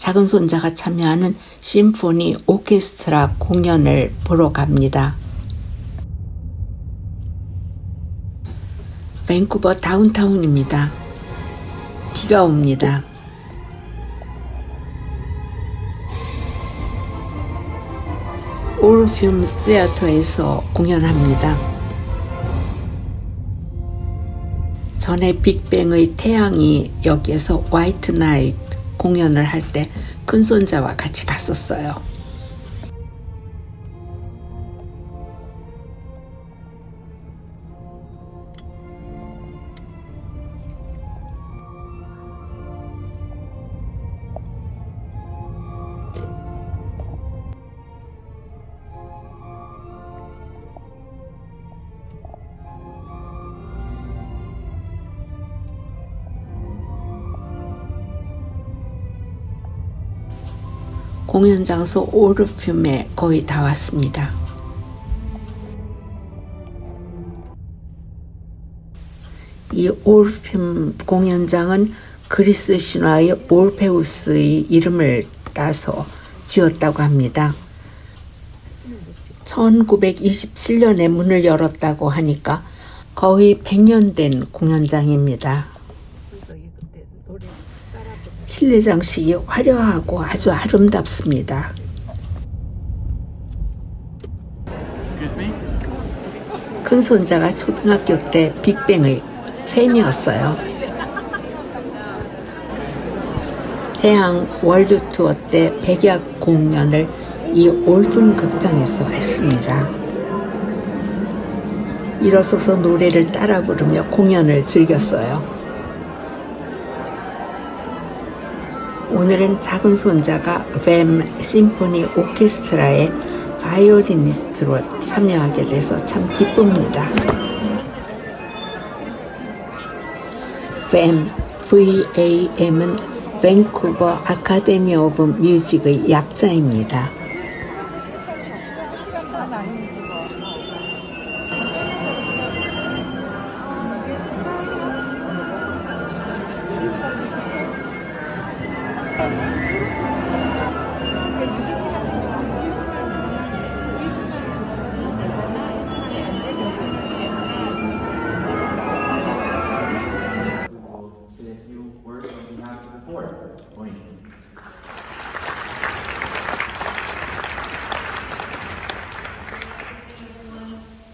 작은 손자가 참여하는 심포니 오케스트라 공연을 보러 갑니다. 밴쿠버 다운타운입니다. 비가 옵니다. 올듐 시어터에서 공연합니다. 전에 빅뱅의 태양이 여기에서 화이트 나이트 공연을 할 때 큰손자와 같이 갔었어요. 공연 장소 오르듐에 거의 다 왔습니다. 이 오르듐 공연장은 그리스 신화의 올페우스의 이름을 따서 지었다고 합니다. 1927년에 문을 열었다고 하니까 거의 100년 된 공연장입니다. 실내 장식이 화려하고 아주 아름답습니다. 큰 손자가 초등학교 때 빅뱅의 팬이었어요. 태양 월드 투어 때 백약 공연을 이 올듐 극장에서 했습니다. 일어서서 노래를 따라 부르며 공연을 즐겼어요. 오늘은 작은 손자가 VAM 심포니 오케스트라의 바이올리니스트로 참여하게 돼서 참 기쁩니다. 뱀 VAM은 밴쿠버 아카데미 오브 뮤직의 약자입니다.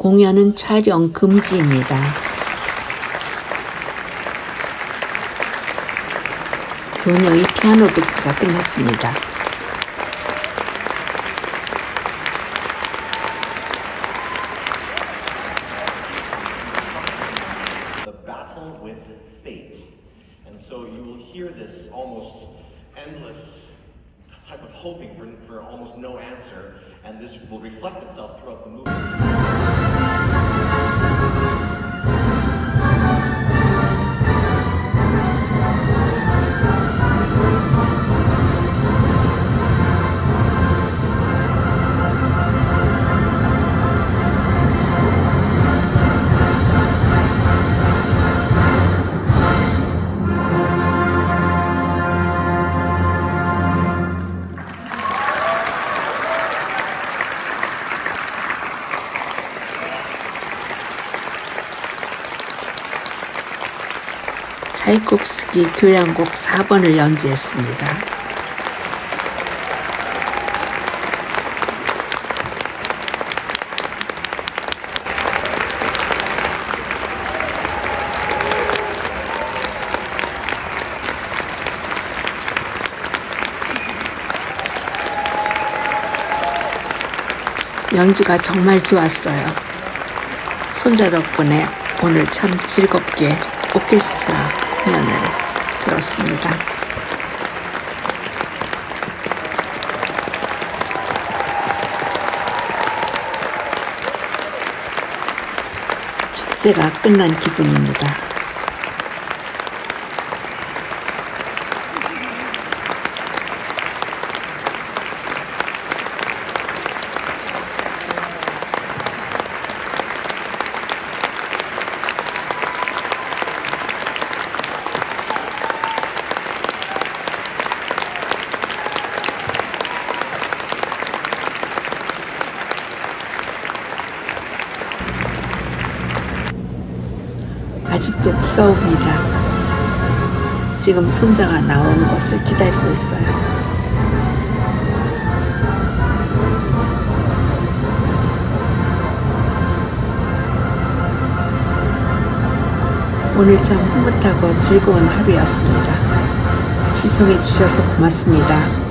공연은 촬영 금지입니다. 소녀의 피아노 독주가 끝났습니다. the battle with fate. And so you will hear this almost endless type of hoping for, for almost no answer, and this will reflect itself throughout the movie. 차이콥스키 교향곡 4번을 연주했습니다. 연주가 정말 좋았어요. 손자 덕분에 오늘 참 즐겁게 오케스트라 공연을 들었습니다. 축제가 끝난 기분입니다. 아직도 옵니다. 지금 손자가 나오는 것을 기다리고 있어요. 오늘 참 흐뭇하고 즐거운 하루였습니다. 시청해 주셔서 고맙습니다.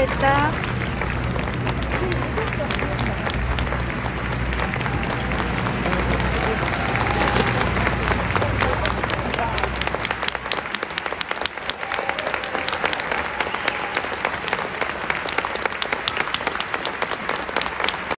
poeta.